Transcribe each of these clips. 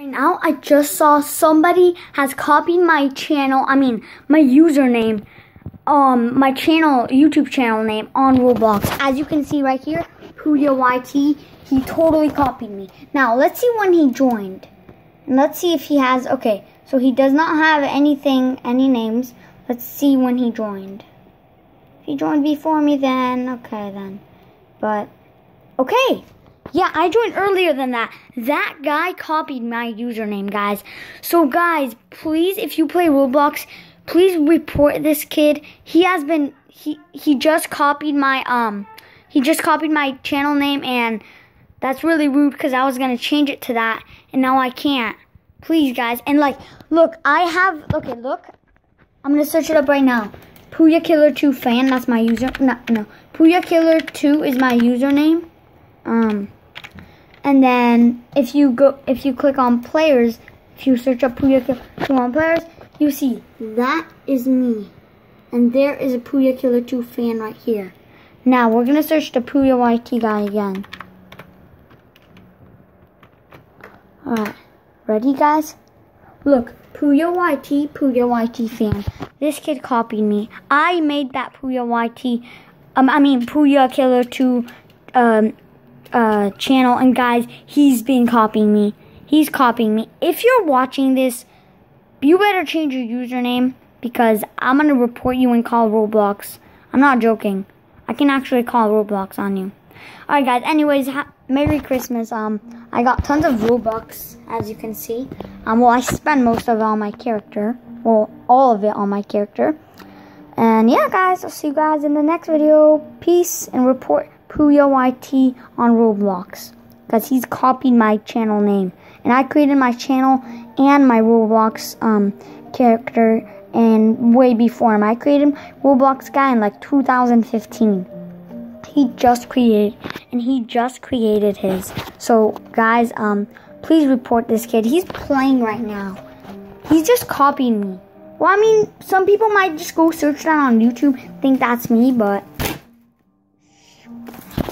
Right now, I just saw somebody has copied my channel, I mean, my username, um, my channel, YouTube channel name on Roblox. As you can see right here, Pouya YT, he totally copied me. Now, let's see when he joined. And let's see if he has, okay, so he does not have anything, any names. Let's see when he joined. If he joined before me, then, okay, then. But, okay. Yeah, I joined earlier than that. That guy copied my username, guys. So, guys, please, if you play Roblox, please report this kid. He has been, he, he just copied my, um, he just copied my channel name, and that's really rude because I was going to change it to that, and now I can't. Please, guys. And, like, look, I have, okay, look. I'm going to search it up right now. Pouya Killer 2 fan, that's my user, no, no. Pouya Killer 2 is my username. Um, and then if you go, if you click on players, if you search up Pouya Killer 2 on players, you see that is me. And there is a Pouya Killer 2 fan right here. Now we're gonna search the Pouya YT guy again. Alright, ready guys? Look, Pouya YT, Pouya YT fan. This kid copied me. I made that Pouya YT, um, I mean Pouya Killer 2 um, uh, channel, and guys, he's been copying me. He's copying me. If you're watching this, you better change your username because I'm gonna report you and call Roblox. I'm not joking. I can actually call Roblox on you. Alright guys, anyways, Merry Christmas. Um, I got tons of Robux, as you can see. Um, well, I spend most of it on my character. Well, all of it on my character. And yeah, guys, I'll see you guys in the next video. Peace and report Pouya YT on Roblox because he's copied my channel name. And I created my channel and my Roblox um, character and way before him. I created Roblox guy in like 2015. He just created and he just created his. So guys, um, please report this kid. He's playing right now. He's just copying me. Well, I mean, some people might just go search that on YouTube, think that's me, but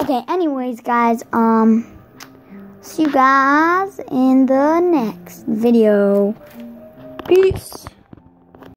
Okay, anyways, guys, um, see you guys in the next video. Peace.